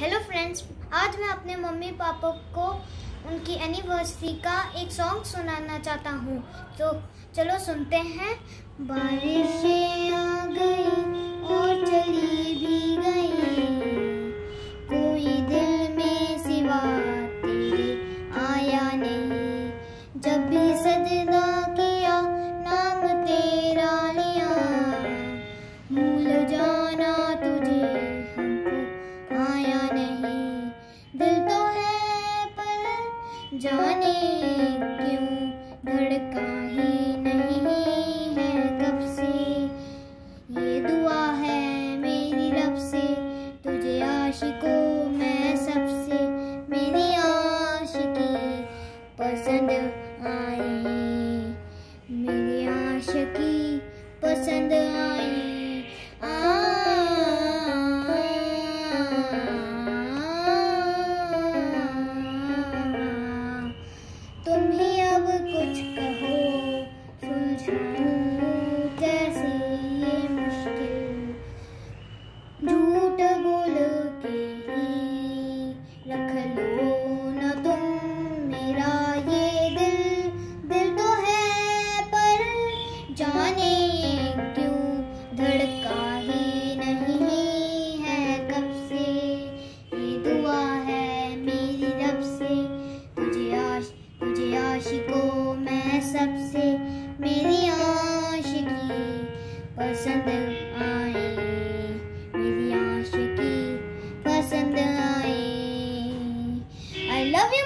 Hello friends आज मैं अपने मम्मी पापा को उनकी एनिवर्सरी का एक सॉन्ग सुनाना चाहता हूँ। तो चलो सुनते हैं। बारिशें आ गई और चली भी गई। कोई दिल में सिवा तेरे आया नहीं। जब भी सजदा किया, नाम तेरा लिया। भूल जाना तुझे जाने क्यों धड़का ही नहीं है कब से? ये दुआ है मेरी रब से, तुझे आशिको कुछ कहो मुश्किल। झूठ ही रख लो न तुम मेरा ये दिल। दिल तो है पर जाने क्यों धड़का सबसे मेरी आशिकी पसंद आए मेरी आशिकी पसंद आए आई लव यू